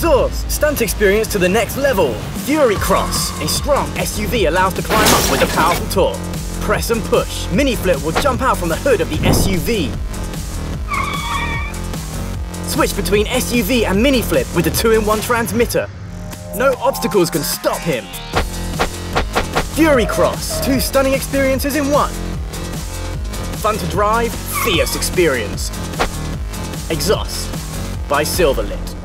Exost, stunt experience to the next level. Fury Cross, a strong SUV allows to climb up with a powerful torque. Press and push, mini flip will jump out from the hood of the SUV. Switch between SUV and mini flip with the 2-in-1 transmitter. No obstacles can stop him. Fury Cross, two stunning experiences in one. Fun to drive, fierce experience. Exost by Silverlit.